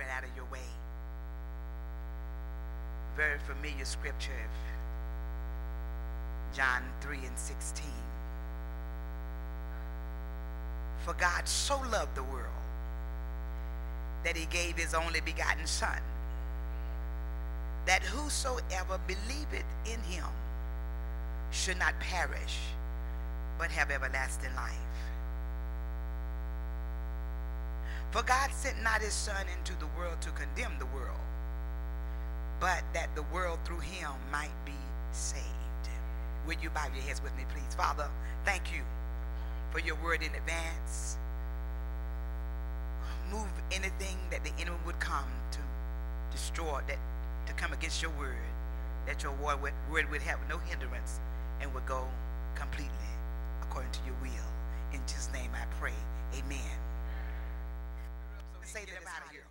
right out of your way. Very familiar scripture, John 3 and 16. For God so loved the world that he gave his only begotten Son, that whosoever believeth in him should not perish, but have everlasting life. For God sent not his Son into the world to condemn the world, but that the world through him might be saved. Will you bow your heads with me, please? Father, thank you for your word in advance. Move anything that the enemy would come to destroy, that to come against your word, that your word would, word would have no hindrance and would go completely according to your will. In Jesus' name I pray. Amen. Say that about here.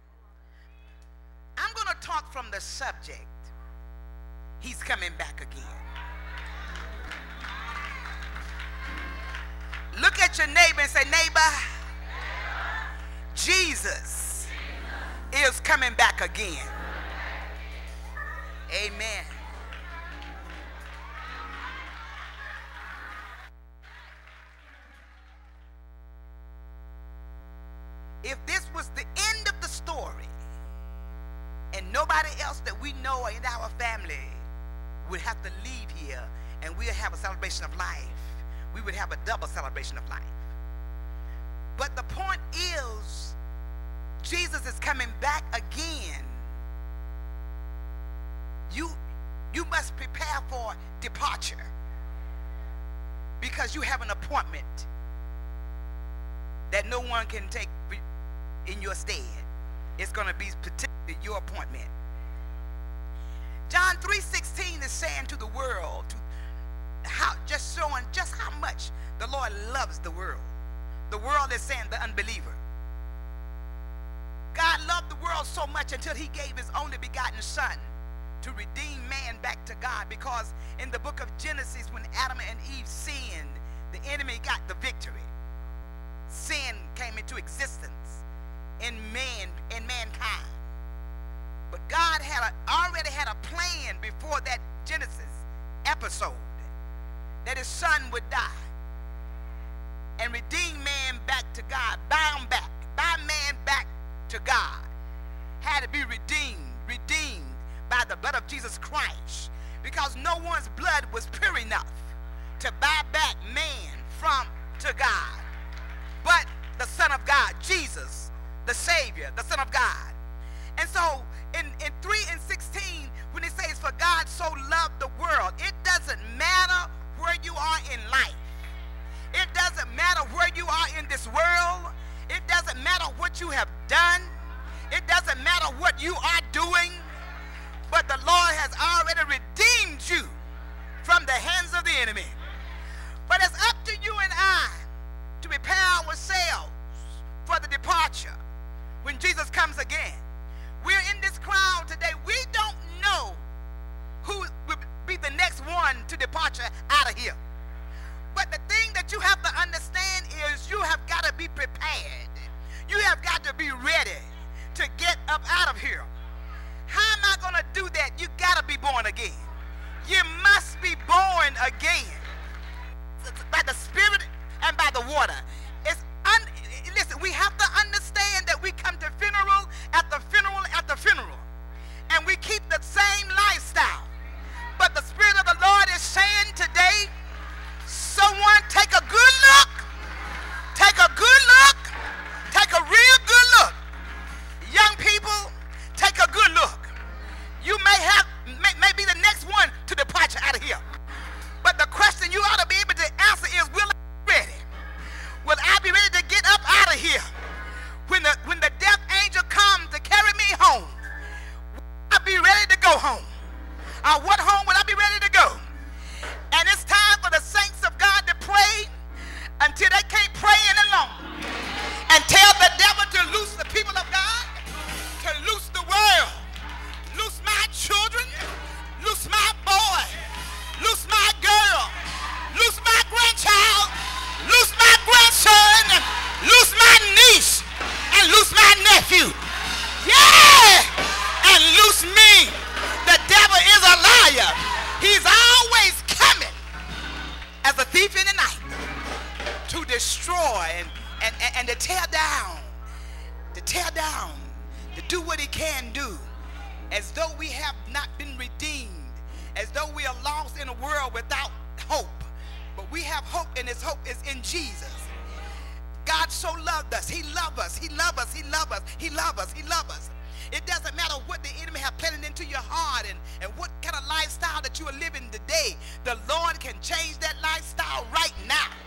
I'm going to talk from the subject. He's coming back again. Look at your neighbor and say, neighbor, Jesus is coming back again. Amen. If this was the end of the story, and nobody else that we know in our family would have to leave here and we'll have a celebration of life, we would have a double celebration of life. But the point is, Jesus is coming back again. You, you must prepare for departure because you have an appointment that no one can take in your stead. It's going to be particularly your appointment. John 3.16 is saying to the world, to how just showing just how much the Lord loves the world. The world is saying the unbeliever. God loved the world so much until he gave his only begotten son to redeem man back to God because in the book of Genesis when Adam and Eve sinned, the enemy got the victory. Sin came into existence in man in mankind. But God had a, already had a plan before that Genesis episode that his son would die and redeem man back to God, bound back, buy man back to God. Had to be redeemed, redeemed by the blood of Jesus Christ because no one's blood was pure enough to buy back man from to God. But the Son of God, Jesus, the Savior, the Son of God. And so in, in 3 and 16, when it says, For God so loved the world, it doesn't matter where you are in life. It doesn't matter where you are in this world. It doesn't matter what you have done. It doesn't matter what you are doing. But the Lord has already redeemed you from the hands of the enemy. But it's up to you and I to prepare ourselves for the departure when Jesus comes again. We're in this crowd today. We don't know who will be the next one to departure out of here. But the thing that you have to understand is you have got to be prepared. You have got to be ready to get up out of here. How am I going to do that? You got to be born again. You must be born again by the Spirit and by the water. It's un listen, we have to understand we come to funeral at the funeral at the funeral, destroy and, and, and, to tear down, to tear down, to do what he can do, as though we have not been redeemed, as though we are lost in a world without hope. But we have hope, and his hope is in Jesus. God so loved us. He loved us. He loved us. He loved us. He loved us. He loved us. It doesn't matter what the enemy have planted into your heart and, and what kind of lifestyle that you are living today. The Lord can change that lifestyle right now.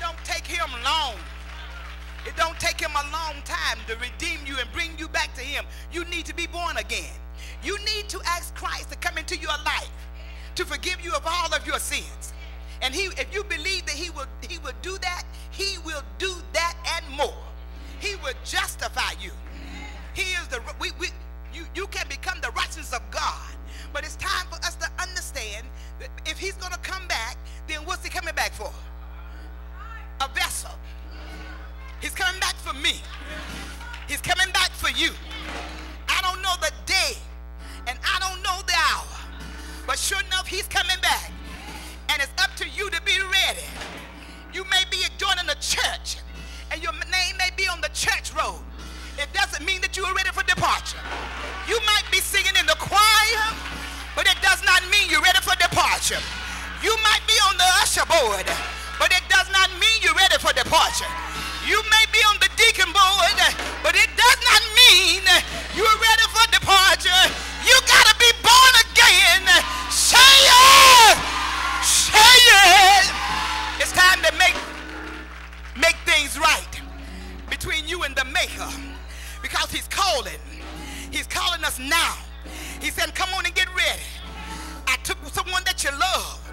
Don't take him long. It don't take him a long time to redeem you and bring you back to him. You need to be born again. You need to ask Christ to come into your life to forgive you of all of your sins. And he, if you believe that he will, he will do that, he will do that and more. He will justify you. He is the, we, we, you, you can become the righteousness of God. But it's time for us to understand that if he's going to come back, then what's he coming back for? A vessel. He's coming back for me. He's coming back for you. I don't know the day and I don't know the hour. But sure enough, he's coming back. And it's up to you to be ready. You may be joining the church and your name may be on the church road. It doesn't mean that you are ready for departure. You might be singing in the choir, but it does not mean you're ready for departure. You might be on the usher board, but it does not mean you're ready for departure. You may be on the deacon board, but it does not mean you're ready for departure. You got to be born again. Say it. Say it. It's time to make, make things right between you and the maker because he's calling. He's calling us now. He said, come on and get ready. I took someone that you love,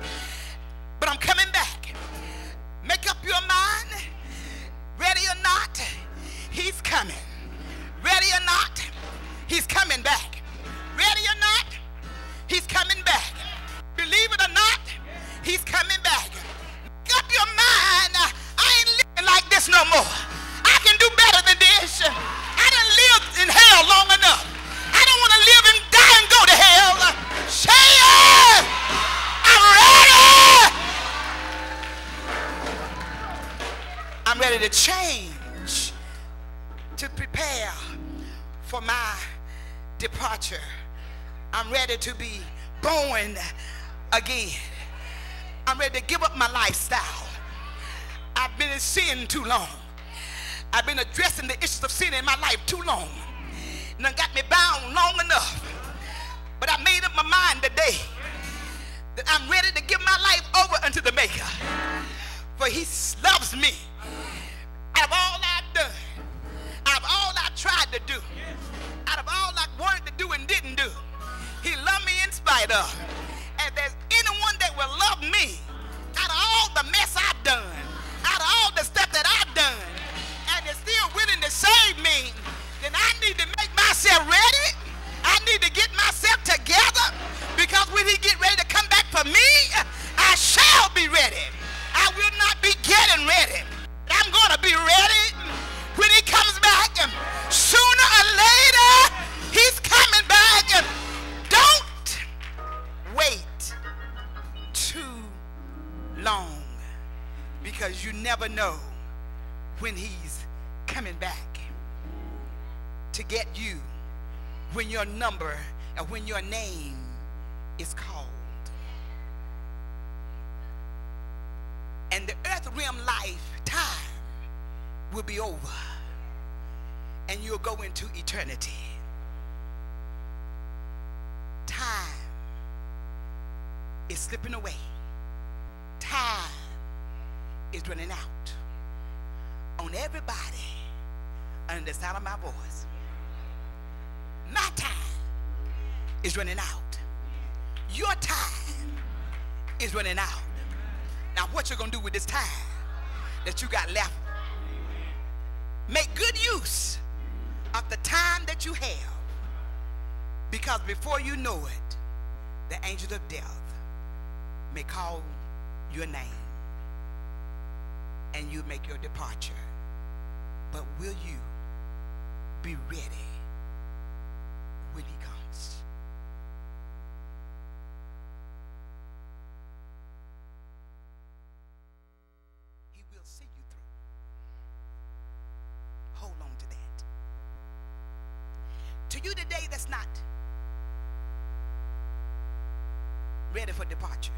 to change, to prepare for my departure. I'm ready to be born again. I'm ready to give up my lifestyle. I've been in sin too long. I've been addressing the issues of sin in my life too long. And it got me bound long enough. But I made up my mind today that I'm ready to give my life over unto the Maker. For he loves me. Out of all I've done, out of all I tried to do, out of all I wanted to do and didn't do, he loved me in spite of. And there's anyone that will love me out of all the mess I've done, out of all the stuff that I've done, and is still willing to save me, then I need to make myself ready. Know when he's coming back to get you when your number and when your name is called. And the earth realm life time will be over and you'll go into eternity. Time is slipping away is running out on everybody under the sound of my voice. My time is running out. Your time is running out. Now, what you're gonna do with this time that you got left? Make good use of the time that you have, because before you know it, the angel of death may call your name and you make your departure. But will you be ready when he comes? He will see you through. Hold on to that. To you today that's not ready for departure,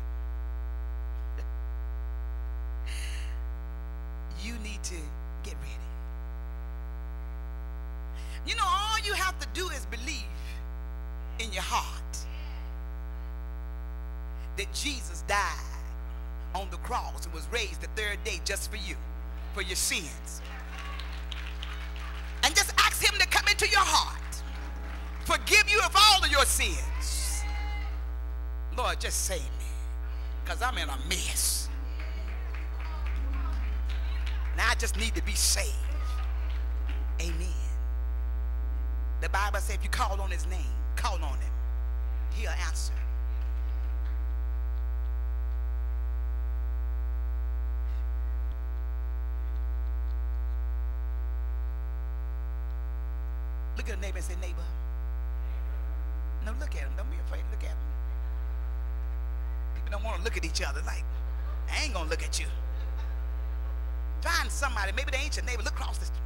need to get ready. You know, all you have to do is believe in your heart that Jesus died on the cross and was raised the third day just for you, for your sins. And just ask him to come into your heart, forgive you of all of your sins. Lord, just save me, because I'm in a mess. Just need to be saved. Amen. The Bible says if you call on his name, call on him, he'll answer. Look at the neighbor and say, neighbor. No, look at him. Don't be afraid. Look at him. People don't want to look at each other like, I ain't going to look at you. Find somebody. Maybe they ain't your neighbor. Look across the street.